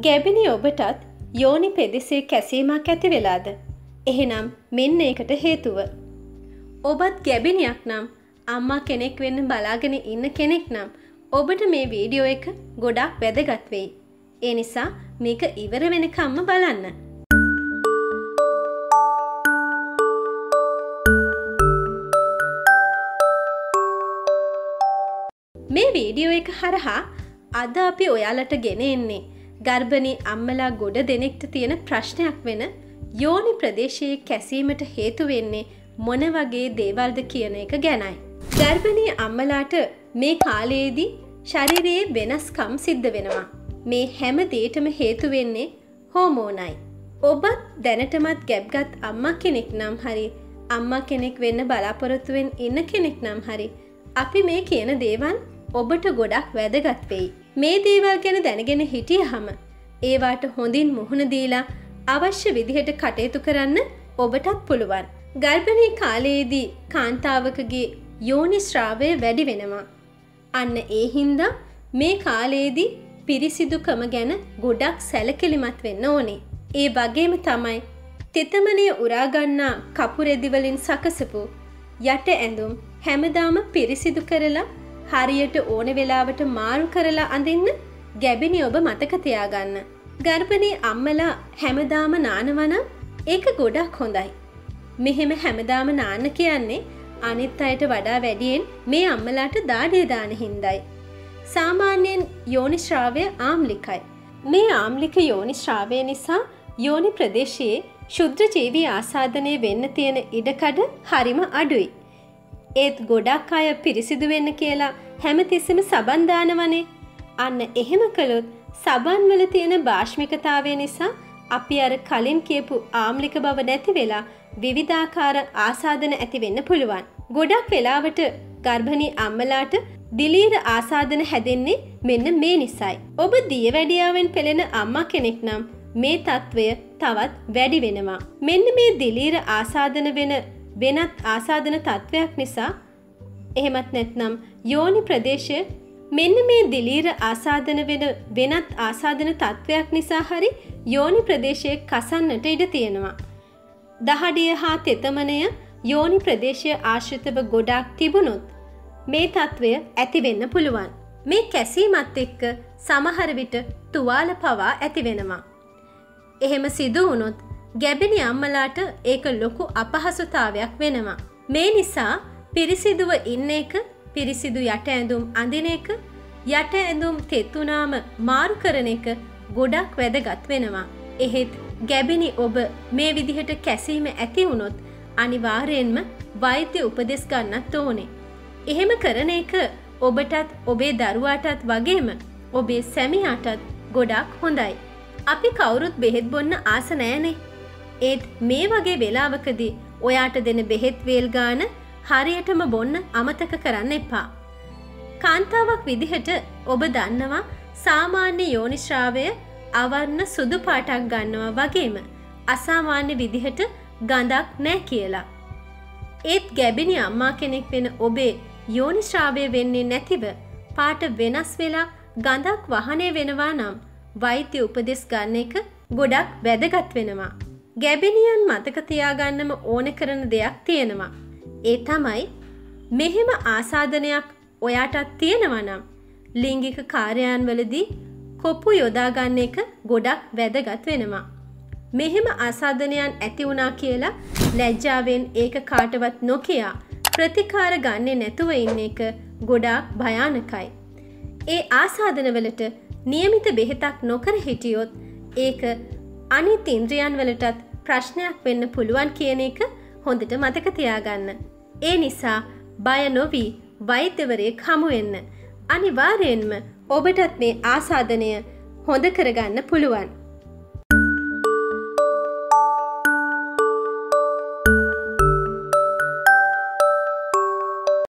ගැබිනි ඔබටත් යෝනි පෙදෙසේ කැසීමක් ඇති වෙලාද. එහෙනම් මෙන්න ඒකට හේතුව. ඔබත් ගැබිනියක් නම් අම්මා කෙනෙක් වෙන්න බලාගෙන ඉන්න කෙනෙක් නම් ඔබට මේ වීඩියෝ එක ගොඩක් වැදගත් වෙයි. ඒ නිසා මේක ඉවර වෙනකම්ම බලන්න. මේ වීඩියෝ එක හරහා අද අපි ඔයාලට ගෙන එන්නේ ගර්භණී අම්මලා ගොඩ දෙනෙක්ට තියෙන ප්‍රශ්නයක් වෙන යෝනි ප්‍රදේශයේ කැසීමට හේතු වෙන්නේ මොන වගේ දේවල්ද කියන එක ගැනයි. ගර්භණී අම්මලාට මේ කාලයේදී ශරිරයේ වෙනස්කම් සිද්ධ වෙනවා. මේ හැම දේටම හේතු වෙන්නේ හෝමෝනයි. ඔබත් දැනටමත් ගැබ්ගත් අම්මා කෙනෙක් නම් හරි අම්මා කෙනෙක් වෙන්න බලාපොරොත්තුවෙන් ඉන්න කෙනෙක් නම් හරි අපි මේ කියන දේවල් ඔබට ගොඩක් වැදගත් වෙයි. මේ දේවල් ගැන දැනගෙන හිටිය හම ඒවාට හොඳින් මුහුණ දීලා අවශ්‍ය විදිහට කටයුතු කරන්න ඔබටත් පුළුවන්. ගර්භණී කාලයේදී කාන්තාවකගේ යෝනි ශ්‍රාවය වැඩි වෙනවා. අන්න ඒ හින්දා මේ කාලයේදී පිරිසිදුකම ගැන ගොඩක් සැලකිලිමත් වෙන්න ඕනේ. ඒ වගේම තමයි තෙතමනය උරාගන්නා කපුරෙදිවලින් සකසපු යට ඇඳුම් හැමදාම පිරිසිදු කරලා හරියට ඕන වෙලාවට මාරු කරලා අඳන්න ගැබිනි ඔබ මතක තියාගන්න. ගර්භනී අම්මලා හැමදාම නානවන ඒක ගොඩක් හොඳයි. මෙහෙම හැමදාම නාන්න කියන්නේ අනිත් අයට වඩා වැඩියෙන් මේ අම්මලාට දාඩේ දාන හින්දයි. සාමාන්‍යයෙන් යෝනිශ්‍රාවය ආම්ලිකයි. මේ ආම්ලික යෝනිශ්‍රාවය නිසා යෝනි ප්‍රදේශයේ ශුද්‍රජීවී ආසාධනය වෙන්න තියෙන ඉඩකඩ හරිම අඩුයි. ඒත් ගොඩක් අය පිරිසිදු වෙන්න කියලා හැමතිස්සම සබන්දානවනේ අන්න එහෙම කළොත් සබන්වල තියෙන භාෂ්මිකතාවය නිසා අපි අර කලින් කියපු ආම්ලික බව නැති වෙලා විවිධාකාර ආසාධන ඇතිවෙන්න පුළුවන්. ගොඩක් වෙලාවට ගර්භණී අම්මලාට දිලීර ආසාධන හැදෙන්නේ මෙන්න මේ නිසයි. ඔබ දියවැඩියාවෙන් පෙළෙන අම්මා කෙනෙක් නම් මේ තත්ත්වය තවත් වැඩි වෙනවා. මෙන්න මේ දිලීර ආසාධන වෙන වෙනත් ආසාධන තත්ත්වයක් නිසා එහෙමත් නැත්නම් යෝනි ප්‍රදේශය මෙන්න මේ දිලීර ආසාධන වෙන වෙනත් ආසාධන තත්ත්වයක් නිසා හරි යෝනි ප්‍රදේශය කසන්නට ඉඩ තියෙනවා. දහඩිය හා තෙතමනය යෝනි ප්‍රදේශය ආශ්‍රිතව ගොඩාක් තිබුණොත් මේ තත්ත්වය ඇතිවෙන්න පුළුවන්. මේ කැසීමත් එක්ක සමහර විට තුවාල පවා ඇතිවෙනවා. එහෙම සිදු වුණොත් ගැබිනි අම්මලාට ඒක ලොකු අපහසුතාවයක් වෙනවා. මේ නිසා පිරිසිදුව ඉන්න එක පිරිසිදු යට ඇඳුම් අඳින එක යට ඇඳුම් තෙත්තුනාම මාරු කරන එක ගොඩක් වැදගත් වෙනවා. එහෙත් ගැබිනි ඔබ මේ විදිහට කැසීම ඇති වුණොත් අනිවාර්යෙන්ම වෛද්‍ය උපදෙස් ගන්නත් ඕනේ. එහෙම කරන එක ඔබටත් ඔබේ දරුවාටත් වගේම ඔබේ සැමියාටත් ගොඩක් හොඳයි. අපි කවුරුත් බෙහෙත් බොන්න ආස නෑනේ. ඒත් මේ වගේ වෙලාවකදී ඔයාට දෙන බෙහෙත් වේල් ගාන හරියටම බොන්න අමතක කරන්න එපා. කාන්තාවක් විදිහට ඔබ දන්නවා සාමාන්‍ය යෝනිශ්‍රාවය අවර්ණ සුදු පාටක් ගන්නවා වගේම අසාමාන්‍ය විදිහට ගඳක් නෑ කියලා. ඒත් ගැබිනි අම්මා කෙනෙක් වෙන ඔබේ යෝනිශ්‍රාවය වෙන්නේ නැතිව පාට වෙනස් වෙලා ගඳක් වහනය වෙනවා නම් වෛත්‍ය උපදෙස් ගන්න එක ගොඩක් වැදගත් වෙනවා. ගැබිනියන් මතක තියාගන්නම ඕන කරන දෙයක් තියෙනවා. ඒ තමයි මෙහෙම ආසාධනයක් ඔයාටත් තියෙනවනම් ලිංගික කාර්යයන් වලදී කොප්පු යොදාගන්න එක ගොඩක් වැදගත් වෙනවා. මෙහෙම ආසාධනයන් ඇති වුණා කියලා ලැජ්ජාවෙන් ඒක කාටවත් නොකයා ප්‍රතිකාර ගන්නේ නැතුව ඉන්න එක ගොඩාක් භයානකයි. ඒ ආසාධනවලට නියමිත බෙහෙතක් නොකර හිටියොත් ඒක අනිත් ඉන්ද්‍රියන් වලටත් ප්‍රශ්නයක් වෙන්න පුළුවන් කියන එක හොඳට මතක තියාගන්න. ඒ නිසා බය නොවී වෛද්‍යවරයෙක් හමුවෙන්න. අනිවාර්යෙන්ම ඔබටත් මේ ආසාධනය හොඳ කරගන්න පුළුවන්.